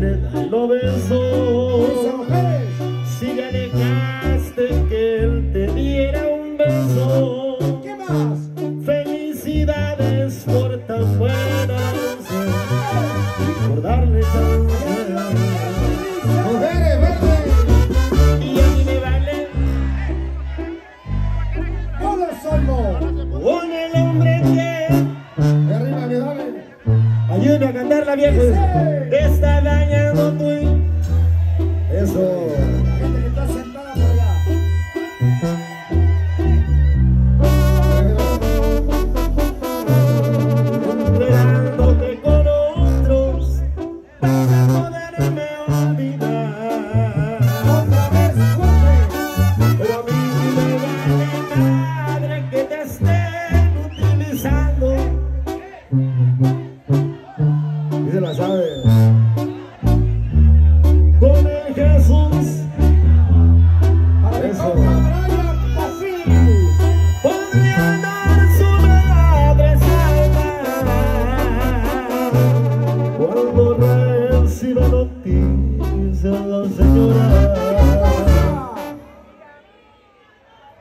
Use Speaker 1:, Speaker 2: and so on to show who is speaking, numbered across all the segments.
Speaker 1: minute
Speaker 2: Ayúdenme a cantarla, viejo. Pues. Te está dañando tu... Eso.
Speaker 1: Que.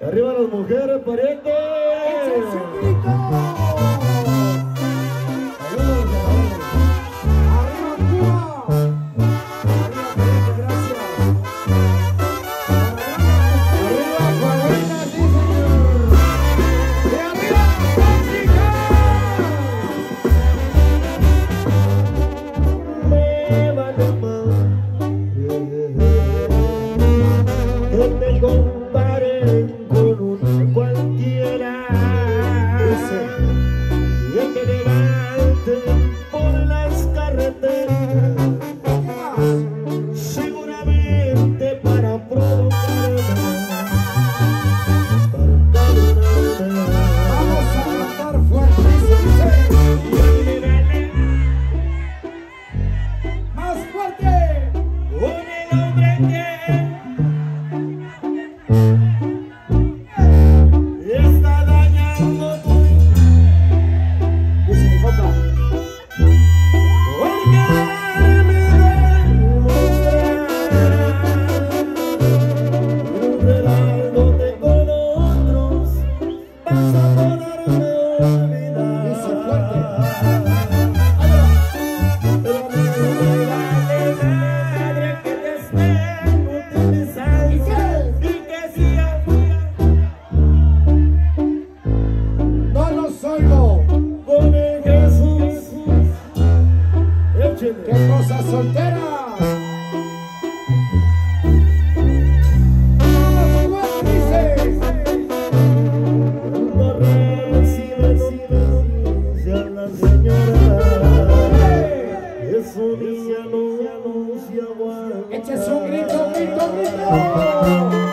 Speaker 2: Arriba las mujeres, parientes. comparen con un cualquiera. Y es elegante por las carreteras. pone Jesús. Échale.
Speaker 1: ¡Qué cosa soltera! Un grito, grito, grito.